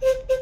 Hehehe